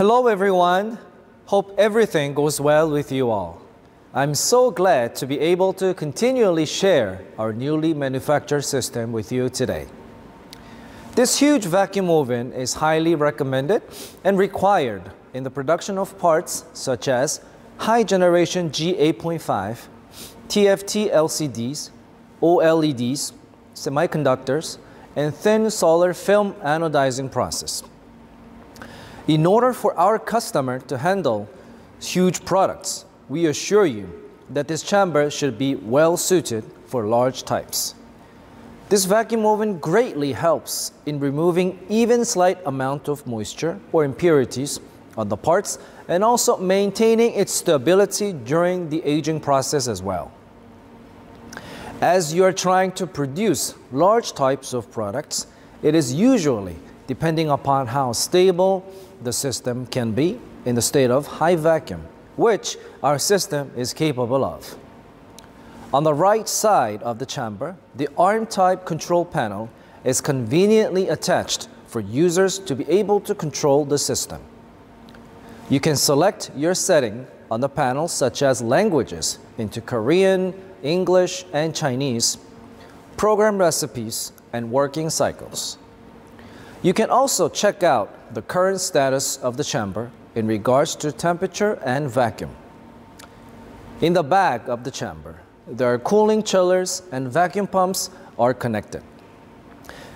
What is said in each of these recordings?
Hello, everyone. Hope everything goes well with you all. I'm so glad to be able to continually share our newly manufactured system with you today. This huge vacuum oven is highly recommended and required in the production of parts such as high generation G8.5, TFT LCDs, OLEDs, semiconductors, and thin solar film anodizing process. In order for our customer to handle huge products, we assure you that this chamber should be well suited for large types. This vacuum oven greatly helps in removing even slight amount of moisture or impurities on the parts and also maintaining its stability during the aging process as well. As you are trying to produce large types of products, it is usually depending upon how stable the system can be in the state of high vacuum, which our system is capable of. On the right side of the chamber, the ARM-type control panel is conveniently attached for users to be able to control the system. You can select your setting on the panel such as languages into Korean, English, and Chinese, program recipes, and working cycles. You can also check out the current status of the chamber in regards to temperature and vacuum. In the back of the chamber, there are cooling chillers and vacuum pumps are connected.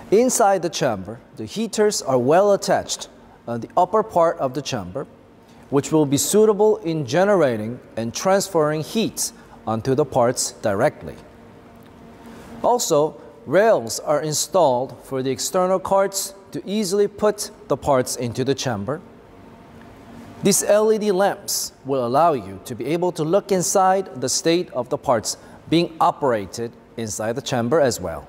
Inside the chamber, the heaters are well attached on the upper part of the chamber, which will be suitable in generating and transferring heat onto the parts directly. Also, rails are installed for the external carts to easily put the parts into the chamber. These LED lamps will allow you to be able to look inside the state of the parts being operated inside the chamber as well.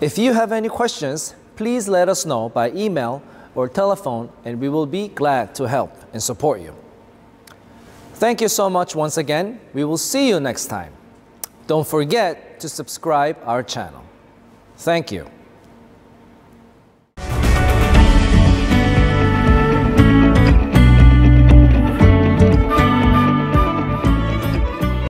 If you have any questions, please let us know by email or telephone and we will be glad to help and support you. Thank you so much once again. We will see you next time. Don't forget to subscribe our channel. Thank you.